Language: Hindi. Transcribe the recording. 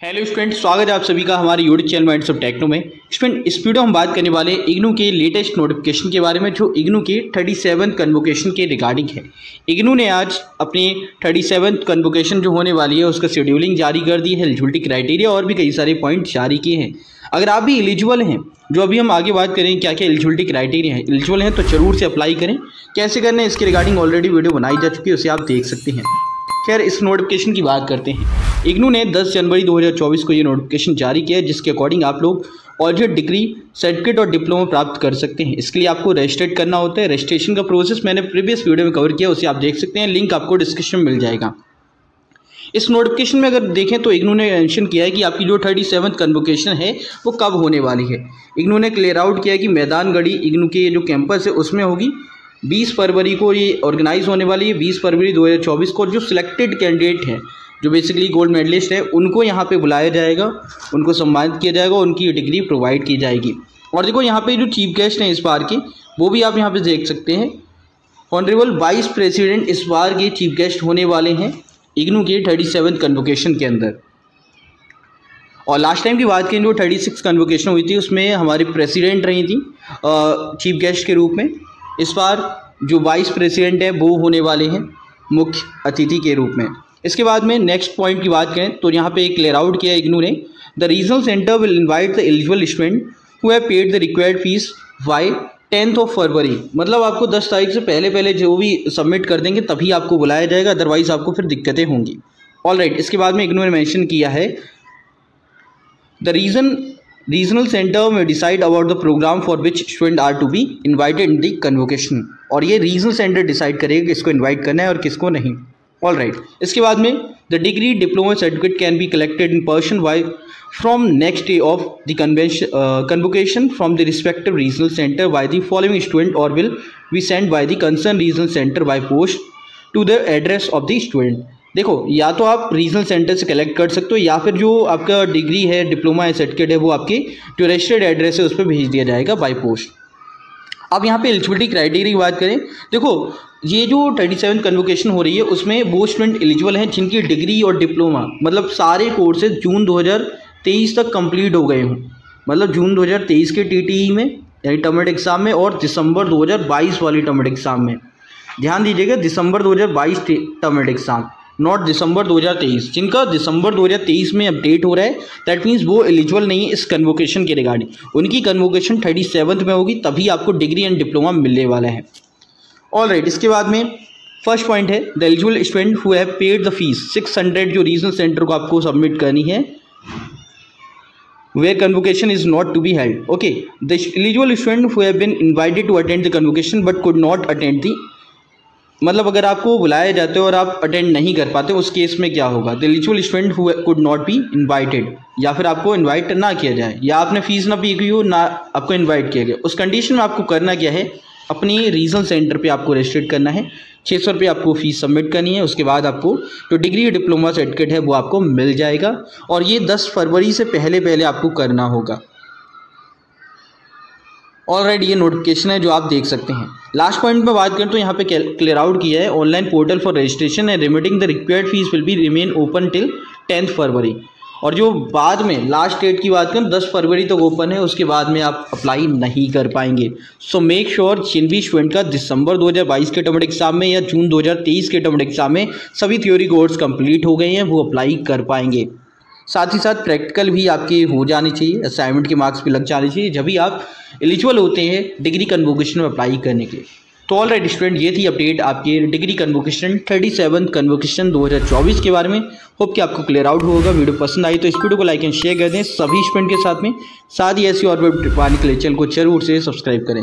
हेलो स्टूडेंट स्वागत है आप सभी का हमारे YouTube channel Minds of Techno में। स्टूडेंट, इस वीडियो हम बात करने वाले इग्नू के लेटेस्ट नोटिफिकेशन के बारे में, जो इग्नू के थर्टी सेवन कन्वोकेशन के रिगार्डिंग है। इग्नू ने आज अपनी थर्टी सेवन कन्वोकेशन जो होने वाली है, उसका शेड्यूलिंग जारी कर दी है एलिजिबिलिटी क्राइटेरिया और भी कई सारे पॉइंट जारी किए हैं। अगर आप भी एलिजिबल हैं, जो अभी हम आगे बात करें क्या क्या एलिजिबिलिटी क्राइटेरिया है एलिजिबल हैं तो ज़रूर से अप्लाई करें। कैसे करना है, इसके रिगार्डिंग ऑलरेडी वीडियो बनाई जा चुकी है, उसे आप देख सकते हैं। खैर, इस नोटिफिकेशन की बात करते हैं। इग्नू ने 10 जनवरी 2024 को ये नोटिफिकेशन जारी किया है, जिसके अकॉर्डिंग आप लोग ऑलरेडी डिग्री सर्टिफिकेट और डिप्लोमा प्राप्त कर सकते हैं। इसके लिए आपको रजिस्ट्रेट करना होता है। रजिस्ट्रेशन का प्रोसेस मैंने प्रीवियस वीडियो में कवर किया, उसे आप देख सकते हैं। लिंक आपको डिस्क्रिप्शन में मिल जाएगा। इस नोटिफिकेशन में अगर देखें तो इग्नू ने मेंशन किया है कि आपकी जो थर्टी सेवन कन्वोकेशन है, वो कब होने वाली है। इग्नू ने क्लियर आउट किया है कि मैदान गढ़ी इग्नू के जो कैंपस है, उसमें होगी। 20 फरवरी को ये ऑर्गेनाइज होने वाली है 20 फरवरी 2024 को जो सिलेक्टेड कैंडिडेट हैं, जो बेसिकली गोल्ड मेडलिस्ट हैं, उनको यहाँ पे बुलाया जाएगा, उनको सम्मानित किया जाएगा उनकी डिग्री प्रोवाइड की जाएगी। और देखो यहाँ पे जो चीफ गेस्ट हैं इस बार के, वो भी आप यहाँ पे देख सकते हैं। ऑनरेबल वाइस प्रेसिडेंट इस बार के चीफ गेस्ट होने वाले हैं इग्नू के थर्टी सेवन कन्वोकेशन के अंदर। और लास्ट टाइम की बात करें, जो थर्टी सिक्स कन्वोकेशन हुई थी, उसमें हमारी प्रेसिडेंट रही थी चीफ गेस्ट के रूप में। इस बार जो वाइस प्रेसिडेंट है, वो होने वाले हैं मुख्य अतिथि के रूप में। इसके बाद में नेक्स्ट पॉइंट की बात करें तो यहाँ पे एक क्लियर आउट किया इग्नू ने। The regional centre will invite the eligible student who have paid the required fee by tenth of February मतलब आपको दस तारीख से पहले पहले जो भी सबमिट कर देंगे, तभी आपको बुलाया जाएगा अदरवाइज़ आपको फिर दिक्कतें होंगी। ऑल राइट इसके बाद में इग्नू ने मैंशन किया है। द रीज़न रीजनल सेंटर में decide about the programme for which student are to be invited in the convocation और ये रीजनल सेंटर डिसाइड करेगा किसको इन्वाइट करना है और किसको नहीं। All right right. इसके बाद में the degree diploma certificate can be collected in person by from next day of the convention convocation from the respective regional centre by the following student और will be send by the concern regional centre by post to the address of the student देखो, या तो आप रीजनल सेंटर से कलेक्ट कर सकते हो, या फिर जो आपका डिग्री है डिप्लोमा या सर्टिफिकेट है, वो आपके जो रजिस्टर्ड एड्रेस है, उस पर भेज दिया जाएगा बाई पोस्ट अब यहाँ पे एलिजिबिलिटी क्राइटेरिया की बात करें, देखो, ये जो थर्टी सेवन कन्वोकेशन हो रही है, उसमें वो स्टूडेंट एलिजिबल हैं जिनकी डिग्री और डिप्लोमा मतलब सारे कोर्सेज जून 2023 तक कंप्लीट हो गए हों. मतलब जून 2023 के टीटीई में, यानी टर्मेट एग्ज़ाम में, और दिसंबर 2022 वाली टर्मेट एग्ज़ाम में. ध्यान दीजिएगा, दिसंबर 2022 टर्मेट एग्ज़ाम नॉट दिसंबर 2023 जिनका दिसंबर 2023 में अपडेट हो रहा है दैट मीन्स वो एलिजिबल नहीं है इस कन्वोकेशन के रिगार्डिंग उनकी कन्वोकेशन थर्टी सेवन्थ में होगी, तभी आपको डिग्री एंड डिप्लोमा मिलने वाला है। ऑल राइट इसके बाद में फ़र्स्ट पॉइंट है the eligible student who have paid the fee six hundred जो रीजनल सेंटर को आपको सबमिट करनी है, where convocation is not to be held okay, the eligible student who have been invited to attend the convocation but could not attend the मतलब अगर आपको बुलाया जाते हो और आप अटेंड नहीं कर पाते, उस केस में क्या होगा? The eligible student who could not be invited या फिर आपको इनवाइट ना किया जाए, या आपने फ़ीस ना पी गई हो, ना आपको इनवाइट किया गया। उस कंडीशन में आपको करना क्या है? अपनी रीजनल सेंटर पे आपको रजिस्ट्रेट करना है। छः सौ रुपये आपको फ़ीस सबमिट करनी है, उसके बाद आपको जो डिग्री डिप्लोमा सर्टिफिकेट है, वो आपको मिल जाएगा। और ये दस फरवरी से पहले पहले आपको करना होगा। ऑलरेडी ये नोटिफिकेशन है जो आप देख सकते हैं। लास्ट पॉइंट में बात करें तो यहाँ पे क्लियर आउट किया है। Online portal for registration and remitting the required fee will be remain open till tenth February और जो बाद में लास्ट डेट की बात करें, दस फरवरी तक तो ओपन है। उसके बाद में आप अप्लाई नहीं कर पाएँगे। सो मेक श्योर जिन भी स्टूडेंट का दिसंबर 2022 के टर्मेट एग्ज़ाम में या जून 2023 के टर्मेट एग्ज़ाम में सभी थ्योरी कोर्स कंप्लीट हो गए हैं। वो अप्लाई कर पाएँगे। साथ ही साथ प्रैक्टिकल भी आपके हो जानी चाहिए असाइनमेंट के मार्क्स भी लग जाने चाहिए, जब भी आप एलिजिबल होते हैं डिग्री कन्वोकेशन में अप्लाई करने के लिए। तो ऑल राइट स्टूडेंट ये थी अपडेट आपके degree convocation thirty seven convocation दो हज़ार चौबीस के बारे में। होप कि आपको क्लियर आउट होगा वीडियो पसंद आई तो इस वीडियो को लाइक एंड शेयर कर दें सभी स्टूडेंट के साथ में। साथ ही ऐसी और पाने के लिए चैनल को ज़रूर से सब्सक्राइब करें।